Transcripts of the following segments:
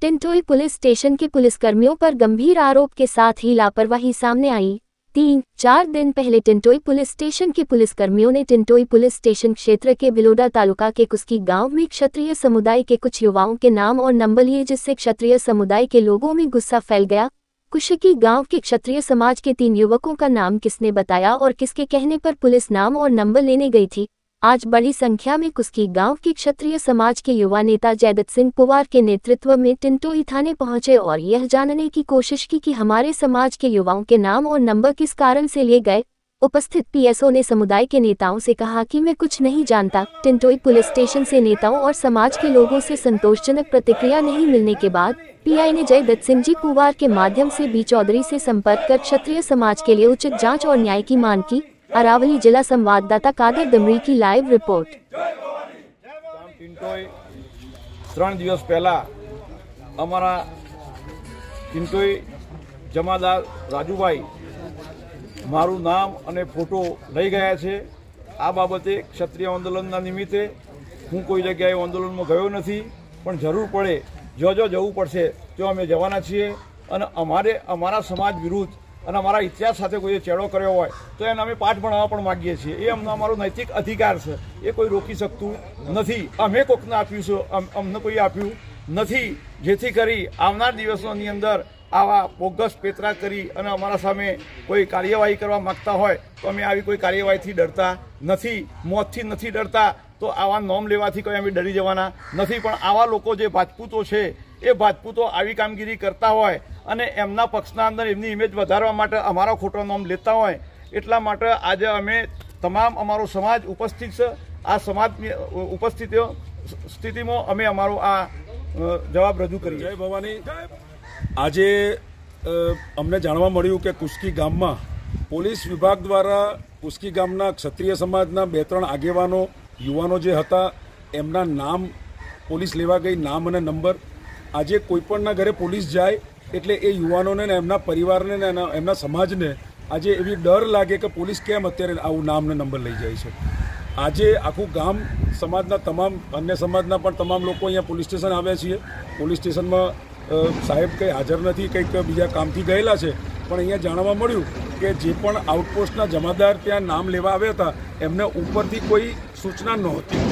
Tintoi police station के पुलिसकर्मियों पर गंभीर आरोप के साथ ही लापरवाही सामने आई। तीन, चार दिन पहले टिंटोई पुलिस स्टेशन के पुलिसकर्मियों ने टिंटोई पुलिस स्टेशन क्षेत्र के बिलोडा तालुका के कुस्की गाँव में क्षत्रिय समुदाय के कुछ युवाओं के नाम और नंबर लिए जिससे क्षत्रिय समुदाय के लोगों में गुस्सा फैल गया। कुशकी गाँव के क्षत्रिय समाज के तीन युवकों का नाम किसने बताया और किसके कहने पर पुलिस नाम और नंबर लेने गई थी? आज बड़ी संख्या में कुस्की गाँव के क्षत्रिय समाज के युवा नेता जयदत्त सिंह पुवार के नेतृत्व में टिंटोई थाने पहुँचे और यह जानने की कोशिश की कि हमारे समाज के युवाओं के नाम और नंबर किस कारण से लिए गए। उपस्थित पीएसओ ने समुदाय के नेताओं से कहा कि मैं कुछ नहीं जानता। टिंटोई पुलिस स्टेशन से नेताओं और समाज के लोगों से संतोषजनक प्रतिक्रिया नहीं मिलने के बाद, पीआई ने जयदत्त सिंह जी पुवार के माध्यम से बी चौधरी से संपर्क कर क्षत्रिय समाज के लिए उचित जाँच और न्याय की मांग की। अरावली जिला संवाददाता कादर दमरी की लाइव रिपोर्ट ગામ ટિન્ટોય ત્રણ દિવસ પહેલા અમારા ટિન્ટોય જમાદાર રાજુભાઈ મારું નામ અને ફોટો લઈ ગયા છે આ બાબતે ક્ષત્રિય આંદોલનના નિમિત્તે હું કોઈ જગ્યાએ આંદોલનમાં ગયો નથી પણ જરૂર પડે જો જો જવું પડશે તો અમે જવાના છીએ અને અમારે અમારા સમાજ વિરુદ્ધ અને અમારા ઇતિહાસ સાથે કોઈએ ચેડો કર્યો હોય, તો એને અમે પાઠ ભણાવવા પણ માગીએ છીએ. એ અમને અમારો નૈતિક અધિકાર છે. એ કોઈ રોકી શકતું નથી. અમે કોકને આપ્યું છે અમને કોઈ આપ્યું નથી. જેથી કરી આવનાર દિવસોની અંદર આવા બોગસ પેતરા કરી અને અમારા સામે કોઈ કાર્યવાહી કરવા માંગતા હોય, તો અમે આવી કોઈ કાર્યવાહીથી ડરતા નથી. મોતથી નથી ડરતા. તો આવા નોમ લેવાથી કોઈ અમે ડરી જવાના નથી. પણ આવા લોકો જે ભાજપૂતો છે, એ ભાજપૂતો આવી કામગીરી કરતા હોય અને એમના પક્ષના અંદર એમની ઇમેજ વધારવા માટે અમારો ખોટો નોમ લેતા હોય, એટલા માટે આજે અમે તમામ અમારો સમાજ ઉપસ્થિત છે. આ સમાજની ઉપસ્થિત સ્થિતિમાં અમે અમારો આ જવાબ રજૂ કરીએ. જય ભવાની. આજે અમને જાણવા મળ્યું કે કુસ્કી ગામમાં પોલીસ વિભાગ દ્વારા કુસ્કી ગામના ક્ષત્રિય સમાજના બે ત્રણ આગેવાનો યુવાનો જે હતા, એમના નામ પોલીસ લેવા ગઈ, નામ અને નંબર. આજે કોઈપણના ઘરે પોલીસ જાય, એટલે એ યુવાનોને ને એમના પરિવારને ને એમના સમાજને આજે એવી ડર લાગે કે પોલીસ કેમ અત્યારે આવું નામ ને નંબર લઈ જાય છે. આજે આખું ગામ, સમાજના તમામ, અન્ય સમાજના પણ તમામ લોકો અહીંયા પોલીસ સ્ટેશન આવ્યા છીએ. પોલીસ સ્ટેશનમાં સાહેબ કંઈ હાજર નથી, કંઈક બીજા કામથી ગયેલા છે. પણ અહીંયા જાણવા મળ્યું કે જે પણ આઉટપોસ્ટના જમાદાર ત્યાં નામ લેવા આવ્યા હતા, એમને ઉપરથી કોઈ સૂચના નહોતી.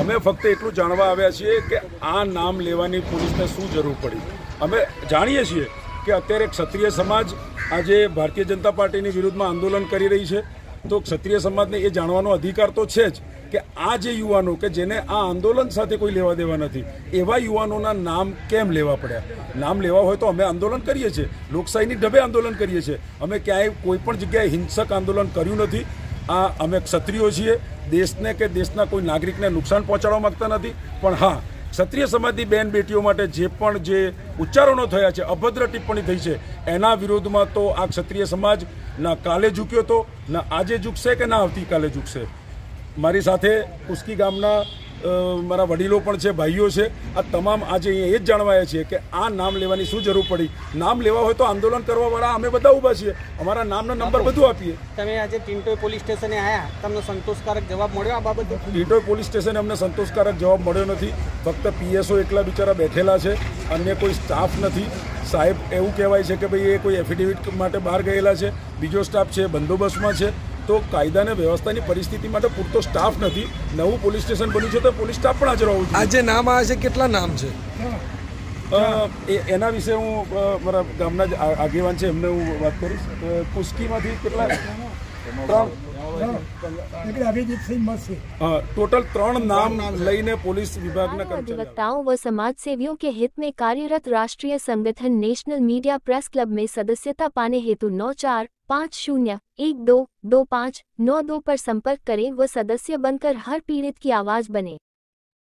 અમે ફક્ત એટલું જાણવા આવ્યા છીએ કે આ નામ લેવાની પોલીસને શું જરૂર પડી. અમે જાણીએ છીએ કે અત્યારે ક્ષત્રિય સમાજ આજે ભારતીય જનતા પાર્ટીની વિરુદ્ધમાં આંદોલન કરી રહી છે. તો ક્ષત્રિય સમાજને એ જાણવાનો અધિકાર તો છે જ કે આ જે યુવાનો કે જેને આ આંદોલન સાથે કોઈ લેવા દેવા નથી, એવા યુવાનોના નામ કેમ લેવા પડ્યા? નામ લેવા હોય તો અમે આંદોલન કરીએ છીએ. લોકશાહીની ઢબે આંદોલન કરીએ છીએ. અમે ક્યાંય કોઈ પણ જગ્યાએ હિંસક આંદોલન કર્યું નથી. આ અમે ક્ષત્રિયો છીએ. દેશને કે દેશના કોઈ નાગરિકને નુકસાન પહોંચાડવા માગતા નથી. પણ હા ક્ષત્રિય સમાજની બેન બેટીઓ માટે જે પણ જે ઉચ્ચારણો થયા છે, અભદ્ર ટિપ્પણી થઈ છે, એના વિરોધમાં તો આ ક્ષત્રિય સમાજ ના કાલે ઝૂક્યો તો, ના આજે ઝૂકશે કે ના આવતીકાલે ઝૂકશે? મારી સાથે કુસ્કી ગામના મારા વડીલો પણ છે ભાઈઓ છે આ તમામ આજે અહીંયા એ જ જાણવાયા છીએ કે આ નામ લેવાની શું જરૂર પડી. નામ લેવા હોય તો આંદોલન કરવાવાળા અમે બધા ઊભા છીએ. અમારા નામનો નંબર બધું આપીએ. તમે આજે ટિન્ટોઈ પોલીસ સ્ટેશને આવ્યા તમને સંતોષકારક જવાબ મળ્યો આ બાબતે? ટિન્ટોઈ પોલીસ સ્ટેશને અમને સંતોષકારક જવાબ મળ્યો નથી. ફક્ત પીએસઓ એકલા બિચારા બેઠેલા છે. અન્ય કોઈ સ્ટાફ નથી. સાહેબ એવું કહેવાય છે કે ભાઈ એ કોઈ એફિડેવિટ માટે બહાર ગયેલા છે. બીજો સ્ટાફ છે બંદોબસ્તમાં છે. તો કાયદા અને વ્યવસ્થાની પરિસ્થિતિ માટે પૂરતો સ્ટાફ નથી. નવું પોલીસ સ્ટેશન બન્યું છે તો પોલીસ સ્ટાફ પણ હાજર હોવું જોઈએ. આજે નામ આવે છે કેટલા નામ છે? એના વિશે હું મારા ગામના જ આગેવાન છે એમને હું વાત કરીશ. કુસ્કીમાંથી કેટલા? ત્રણ. હા, टोटल ત્રણ નામ લઈને પોલીસ વિભાગના मानव કર્મચારી अधिवक्ताओं व समाज सेवियों के हित में कार्यरत राष्ट्रीय संगठन नेशनल मीडिया प्रेस क्लब में सदस्यता पाने हेतु नौ चार पाँच शून्य एक दो दो पाँच नौ दो पर संपर्क करें व सदस्य बनकर हर पीड़ित की आवाज बने